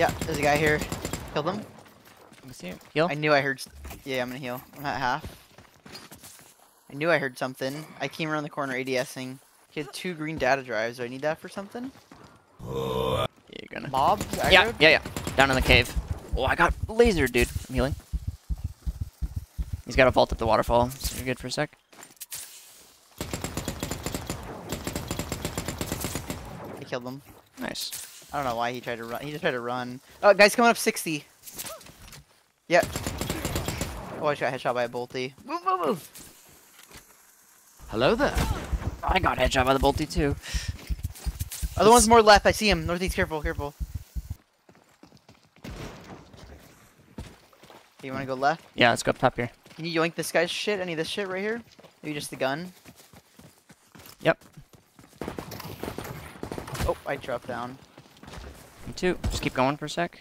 Yeah, there's a guy here. Killed him. Let me see it. Heal. I knew I heard. Yeah, I'm gonna heal. I'm at half. I knew I heard something. I came around the corner ADSing. He had two green data drives. Do I need that for something? Yeah, you're gonna. Mobs? Yeah, yeah, yeah. Down in the cave. Oh, I got laser, dude. I'm healing. He's got a vault at the waterfall, so you're good for a sec. I killed him. Nice. I don't know why he tried to run. He just tried to run. Oh, guy's coming up 60. Yep. Oh, I just got headshot by a bolty. Move, move, move. Hello there. I got headshot by the bolty too. Oh, Other one's more left. I see him. Northeast. Careful, careful. You want to go left? Yeah, let's go up top here. Can you yoink this guy's shit? Any of this shit right here? Maybe just the gun? Yep. Oh, I dropped down. Me too. Just keep going for a sec.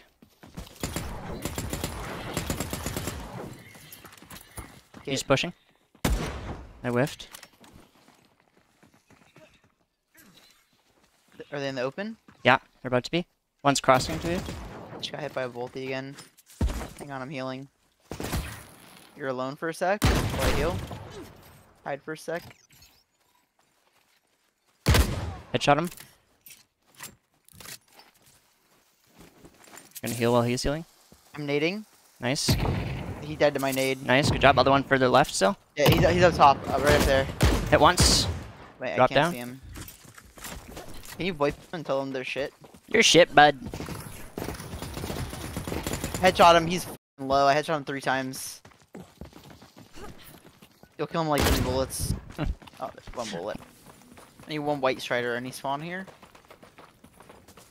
Okay, He's pushing. I whiffed. Are they in the open? Yeah, they're about to be. One's crossing to you. Just got hit by a bolty again. Hang on, I'm healing. You're alone for a sec? While I heal? Hide for a sec. Headshot him. Gonna heal while he's healing. I'm nading. Nice. He died to my nade. Nice. Good job. Other one further left still. Yeah, he's, he's up top, uh, right up there. Hit once. Wait, Drop I can't down. see him. Can you voice them and tell them they're shit? You're shit, bud. Headshot him, he's low. I headshot him three times. You'll kill him like three bullets. oh, there's one bullet. I need one white strider. Any spawn here?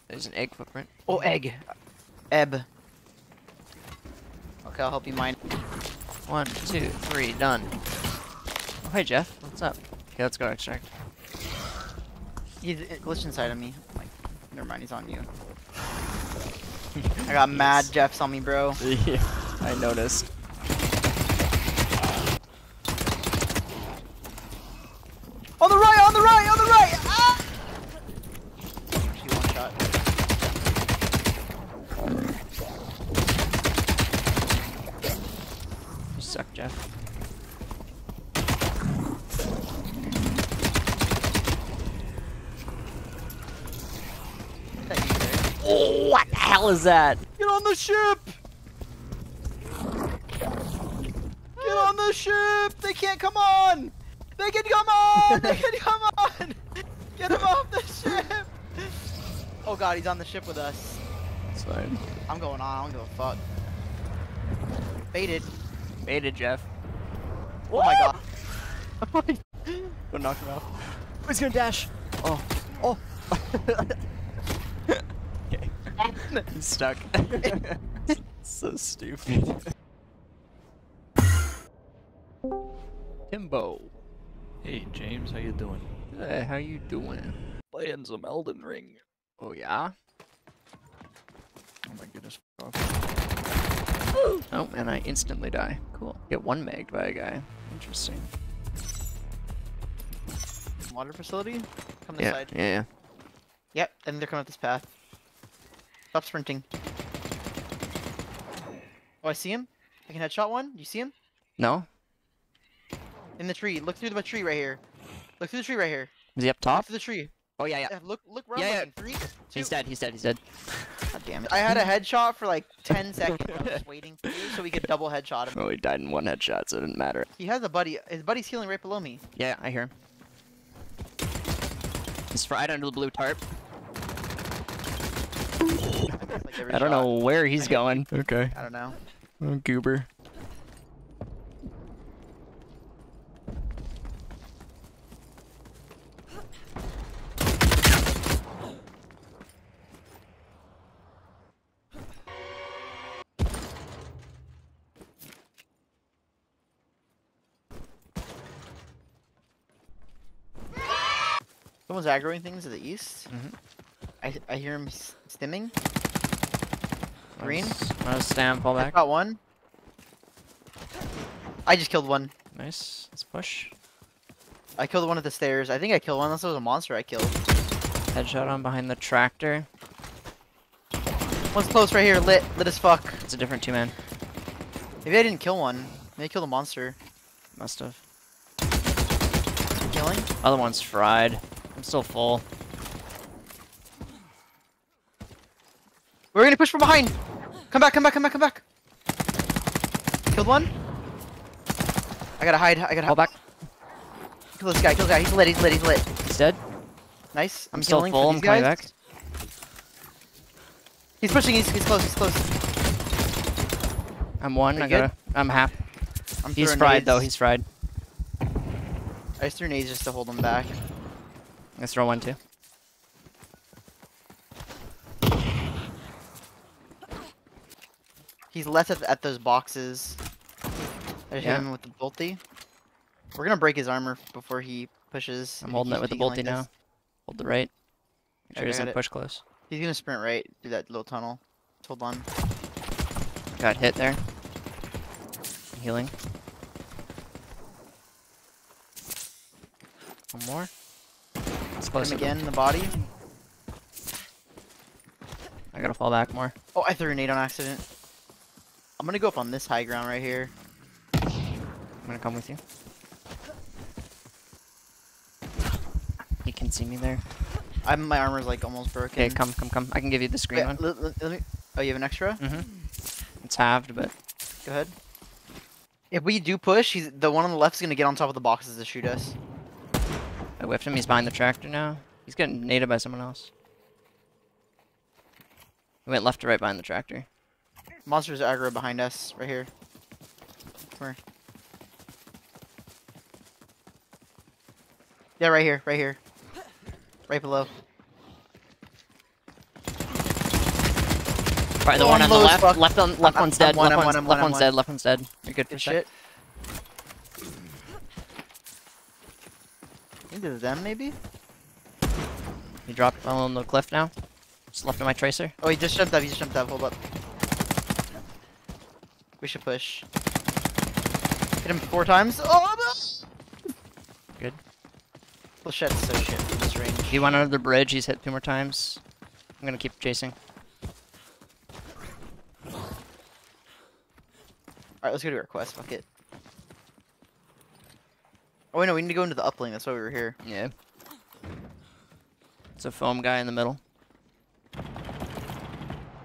There's an egg footprint. Oh, egg. Ebb. Okay, I'll help you mine. One, two, three, done. Oh, hey, Jeff. What's up? Okay, let's go extract. He's glitched inside of me. Like, never mind, he's on you. I got mad Jeffs on me, bro. yeah, I noticed. On the right, on the right, on the right! Ah! She one shot. You suck, Jeff. Is that you there? Oh, what the hell is that? Get on the ship! Get on the ship! They can't come on! They can come on! They can come on! Get him off the ship! Oh god, he's on the ship with us. It's fine. I'm going on, I don't give a fuck. Baited. Baited, Jeff. Oh my god. Go knock him out. He's gonna dash. Oh. Oh. okay. He's stuck. so stupid. Timbo. Hey James, how you doing? Hey, how you doing? Playing some Elden Ring. Oh yeah? Oh my goodness. Oh, and I instantly die. Cool. Get one megged by a guy. Interesting. Water facility? Come this Yeah, side. yeah, yeah. Yep, and they're coming up this path. Stop sprinting. Oh, I see him. I can headshot one. You see him? No? In the tree. Look through the tree right here. Look through the tree right here. Is he up Look top? through the tree. Oh yeah, yeah. Yeah, look, look where Yeah, yeah. Three, two. He's dead, he's dead, he's dead. God damn it. I had a headshot for like 10 seconds. I was waiting for you so we could double headshot him. Oh, he died in one headshot, so it didn't matter. He has a buddy. His buddy's healing right below me. Yeah, I hear him. He's fried under the blue tarp. Like I don't shot. know where he's going. Okay. I don't know. Oh, goober. Someone's aggroing things to the east. Mhm. I, I hear him stimming. Green. Nice stam, fall I back. got one. I just killed one. Nice. Let's push. I killed one at the stairs. I think I killed one unless it was a monster I killed. Headshot on behind the tractor. One's close right here, lit, lit as fuck. It's a different two man. Maybe I didn't kill one. Maybe I killed a monster. Must have. Killing? Other one's fried. I'm still full. We're gonna push from behind! Come back, come back, come back, come back! Killed one? I gotta hide, I gotta hide. back. Kill this guy, kill this guy. He's lit, he's lit, he's lit. He's dead. Nice. I'm I'm, still full. I'm coming guys. back. He's pushing, he's, he's close, he's close. I'm one. I good? gotta. I'm half. I'm He's fried though. He's fried. I just threw nades just to hold him back. Let's throw one too. He's left at, at those boxes. Just Yeah. him with the bolty. We're gonna break his armor before he pushes. I'm holding it with the bolty like now. this. Hold the right. Make sure he doesn't push close. He's gonna sprint right through that little tunnel. Hold on. Got hit there. Healing. One more. It's close him again in the body. I gotta fall back more. Oh, I threw a nade on accident. I'm gonna go up on this high ground right here. I'm gonna come with you. He can see me there. I'm my armor's like almost broken. Okay, come, come, come. I can give you the screen Wait, one. let- me- oh, you have an extra? Mm-hmm. It's halved, but Go ahead. If we do push, he's the one on the left's gonna get on top of the boxes to shoot us. I whiffed him. He's behind the tractor now. He's getting naded by someone else. He went left to right behind the tractor. Monsters aggro behind us, right here. Come here. Yeah, right here, right here. Right below. Right, the Oh, one on the left. fuck. Left on, left I'm- one's I'm dead. one, left I'm one's, one, left one's I'm dead. Left one's dead. You're good for Good shit. Into them, maybe? He dropped on the cliff now. Just left of my tracer. Oh, he just jumped up, he just jumped up, hold up. We should push. Hit him four times. Oh, no! Good. Flechette's so shit from this range. He went under the bridge. He's hit two more times. I'm gonna keep chasing. Alright, let's go to our quest, fuck it. Oh wait, no, we need to go into the uplink, that's why we were here. Yeah. It's a foam guy in the middle.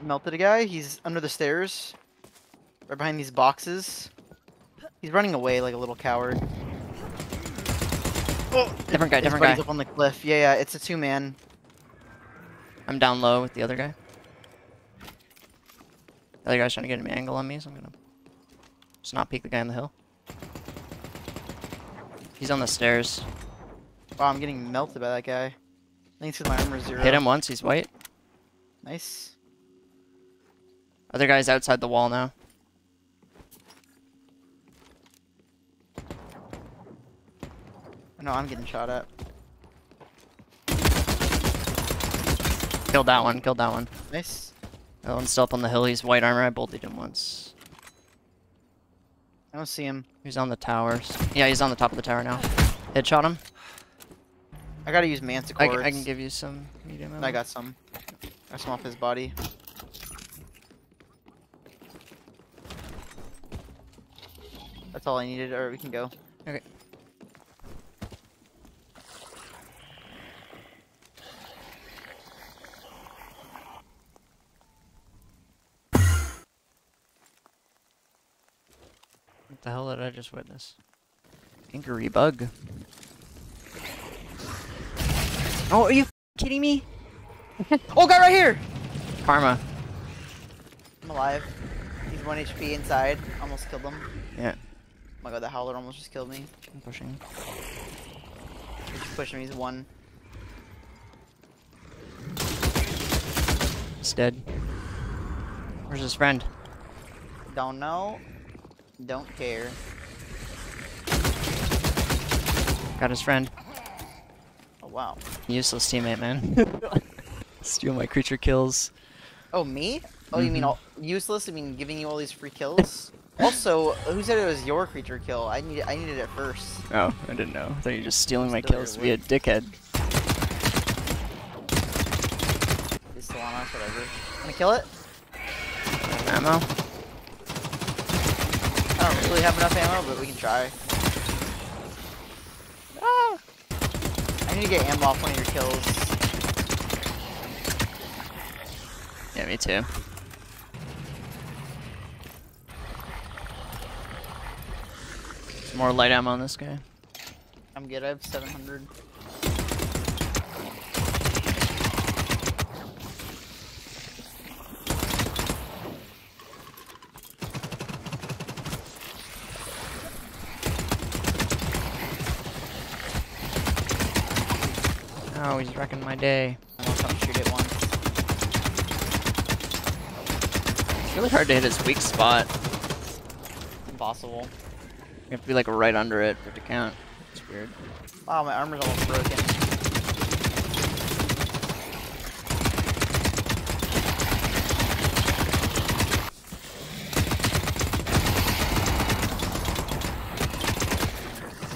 Melted a guy, he's under the stairs. Right behind these boxes. He's running away like a little coward. Oh, Different guy, different buddy's guy. up on the cliff. Yeah, yeah, it's a two-man. I'm down low with the other guy. The other guy's trying to get an angle on me, so I'm gonna just not peek the guy on the hill. He's on the stairs. Wow, I'm getting melted by that guy. I think it's 'cause my armor zero. Hit him once, he's white. Nice. Other guy's outside the wall now. No, I'm getting shot at. Killed that one, killed that one. Nice. That one's still up on the hill, he's white armor, I bolted him once. I don't see him. He's on the towers. Yeah, he's on the top of the tower now. Headshot him. I gotta use manticore. I can give you some medium ammo. I got some. Got some off his body. That's all I needed, or we can go. Okay. The hell did I just witness? Angry bug. Oh, are you kidding me? Oh, guy right here! Karma. I'm alive. He's 1 HP inside. Almost killed him. Yeah, Oh my god, the howler almost just killed me. I'm pushing. He's just pushing me, he's one. He's dead. Where's his friend? Don't know. Don't care. Got his friend. Oh, wow. Useless teammate, man. Steal my creature kills. Oh, me? Oh, you mean Mhm. all useless? I mean giving you all these free kills? also, who said it was your creature kill? I needed I needed it first. Oh, I didn't know. I thought you were just stealing my kills to be a dickhead. Solana, whatever. Wanna kill it? ammo. I don't really have enough ammo, but we can try. Ah! I need to get ammo off one of your kills. Yeah, me too. Some more light ammo on this guy. I'm good. I have 700. Oh, he's wrecking my day. I'm gonna come shoot it once. It's really hard to hit his weak spot. Impossible. You have to be like right under it for it to count. It's weird. Wow, my armor's almost broken.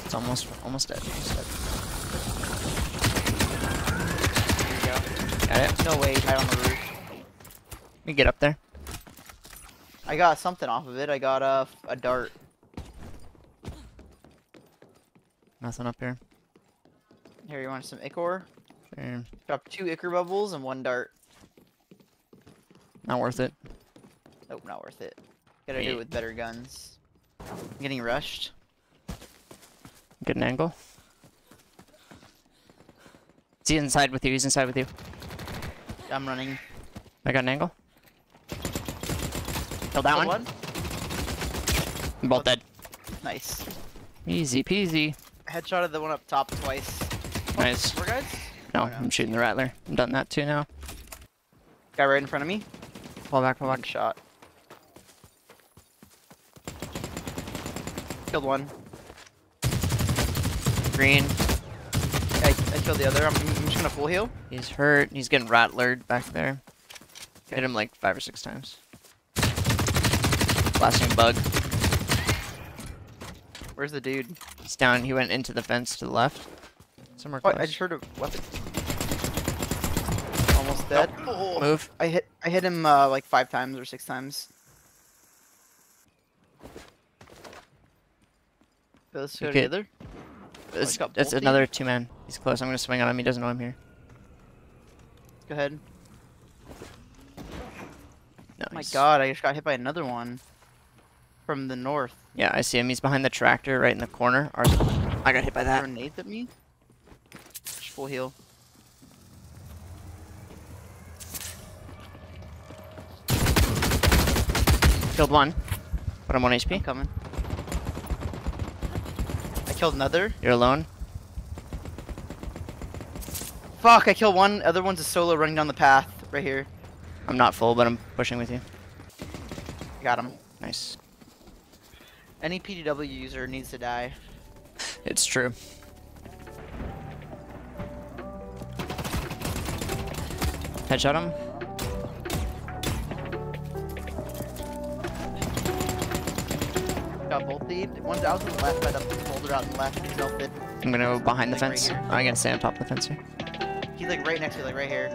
It's almost almost dead. Almost dead. No way, he's right on the roof. We get up there. I got something off of it. I got a, a dart. Nothing up here. Here, you want some Ichor? There. Drop two Ichor bubbles and one dart. Not worth it. Nope, not worth it. Gotta do it with better guns. I'm getting rushed. Get an angle. Is he inside with you? He's inside with you. I'm running. I got an angle. Kill that Killed one. I'm both dead. Nice. Easy peasy. Headshot of the one up top twice. Nice. Four guys? No, Oh, no. I'm shooting the rattler. I'm done that too now. Guy right in front of me. Fall back, fall One back. shot. Killed one. Green. I, I killed the other. I'm, I'm just gonna full heal. He's hurt. He's getting rattlered back there. Hit him like five or six times. Blasting bug. Where's the dude? He's down. He went into the fence to the left. Somewhere Oh. I just heard a weapon. Almost dead. Oh, Move. I hit I hit him uh, like five times or six times. Let's go together. It's, he's it's another two man. He's close. I'm gonna swing on him. He doesn't know I'm here. Go ahead. No. Oh my god, I just got hit by another one. From the north. Yeah, I see him. He's behind the tractor, right in the corner. Ours. I got hit by that. Grenade at me. Just full heal. Killed one. But I'm I'm HP. coming. Killed another. You're alone. Fuck, I killed one. Other one's a solo running down the path right here. I'm not full, but I'm pushing with you. Got him. Nice. Any PDW user needs to die. It's true. Headshot him. Got both lead. One's out to the left by the out left. He's. I'm gonna go behind the Like right fence. I'm gonna stay on top of the fence here. He's like right next to me, like right here.